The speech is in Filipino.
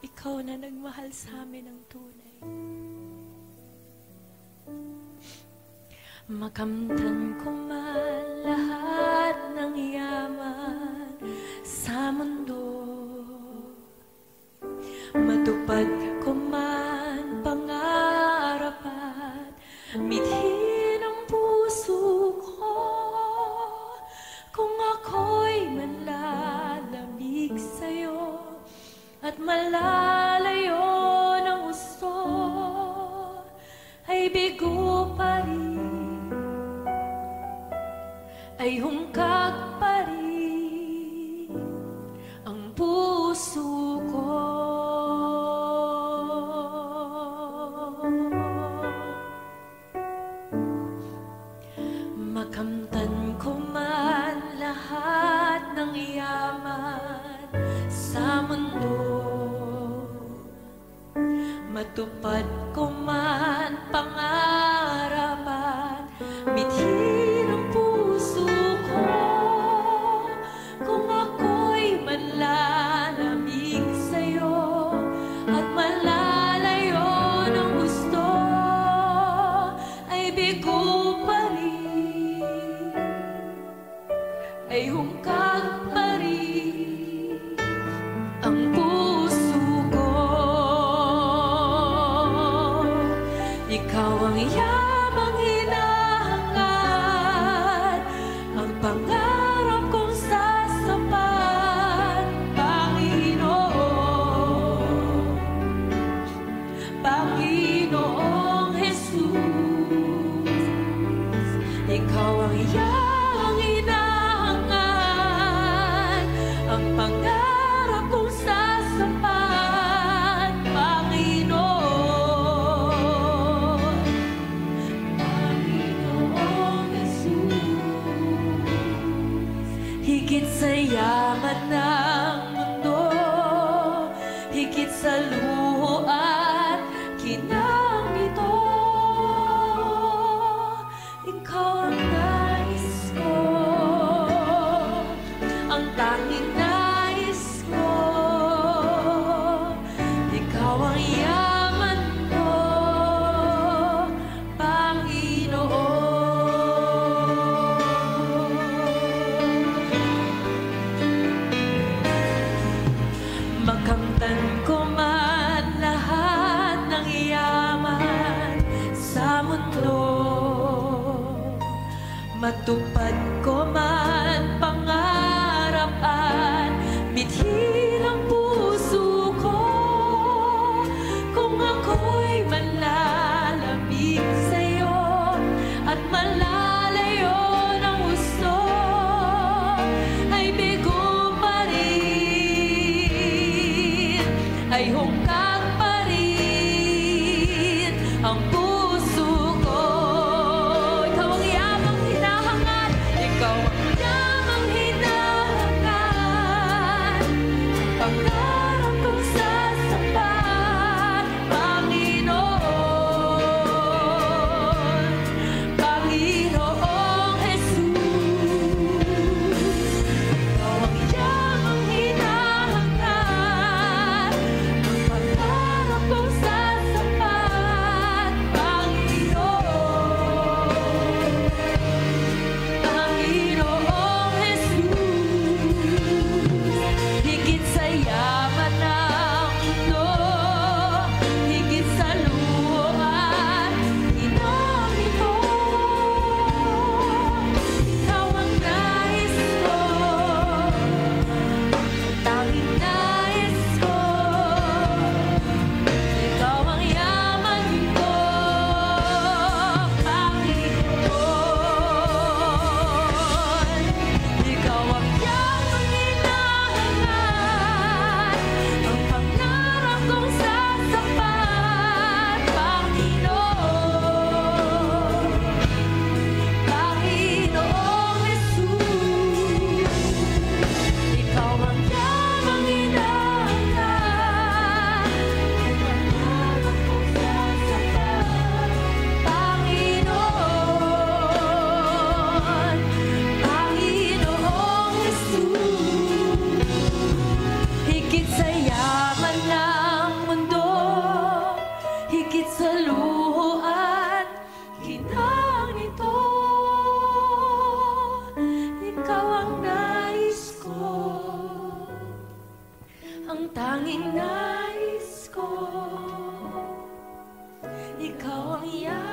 ikaw na nagmahal sa amin ng tunay. Makamtan ko man lahat ng yaman sa mundo Matupad ko man pangarap at ay hungkag pa rin ang puso ko. Makamtan ko man lahat ng yaman sa mundo Matupad ko man pangarap at Ay hungkag pa ang puso ko Ikaw ang yamang ng mundo. Higit sa luho at kinang ito. Ikaw ang nais ko. Ang tanging Matupad ko man pangarap at mithin ang puso ko. Kung ako'y manlalamig sa'yo at malalayo ng gusto ay bigo pa rin ay hungkag pa ang puso Bye. dikit sa luho at kitang ito. Ikaw ang nais ko, ang tanging nais ko. Ikaw ang yan.